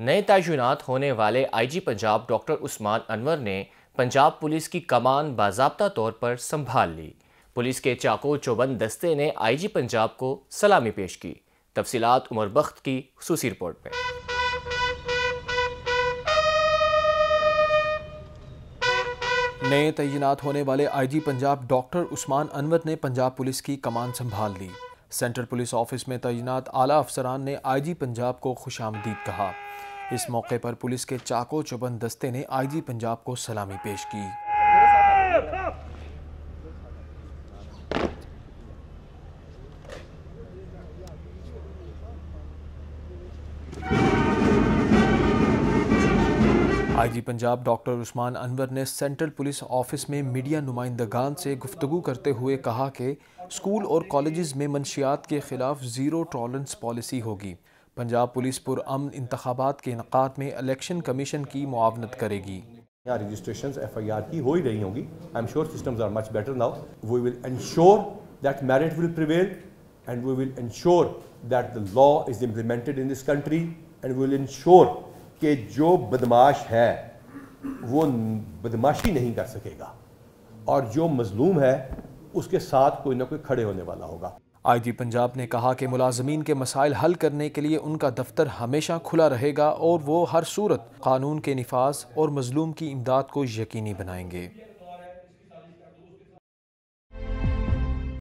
नए तयनात होने वाले आईजी पंजाब डॉक्टर उस्मान अनवर ने पंजाब पुलिस की कमान बाजाबता तौर पर संभाल ली। पुलिस के चाको चौबंद दस्ते ने आईजी पंजाब को सलामी पेश की। तफसीत उमर बख्त की खसूसी रिपोर्ट में। नए तैनात होने वाले आईजी पंजाब डॉक्टर उस्मान अनवर ने पंजाब पुलिस की कमान संभाल ली। सेंट्रल पुलिस ऑफ़िस में तैनात आला अफसरान ने आईजी पंजाब को खुश आमदीद कहा। इस मौके पर पुलिस के चाको चुबन दस्ते ने आईजी पंजाब को सलामी पेश की। आईजी पंजाब डॉक्टर उस्मान अनवर ने सेंट्रल पुलिस ऑफ़िस में मीडिया नुमाइंदगान से गुफ्तु करते हुए कहा कि स्कूल और कॉलेज में मंशियात के खिलाफ ज़ीरो टॉलरेंस पॉलिसी होगी। पंजाब पुलिस पुरअमन इंतबात के इनका में इलेक्शन कमीशन की मुआवनत करेगी। यहाँ रजिस्ट्रेशन एफ़ आई आर की हो ही रही होंगी। I am sure systems are much better now we will ensure that merit will prevail and we will ensure that the law is implemented in this country and we will ensure कि जो बदमाश है, वो बदमाशी नहीं कर सकेगा। और जो मजलूम है, उसके साथ कोई ना कोई खड़े होने वाला होगा। आई जी पंजाब ने कहा कि मुलाजमीन के मसाइल हल करने के लिए उनका दफ्तर हमेशा खुला रहेगा और वो हर सूरत कानून के नफाज और मजलूम की इमदाद को यकीनी बनाएँगे।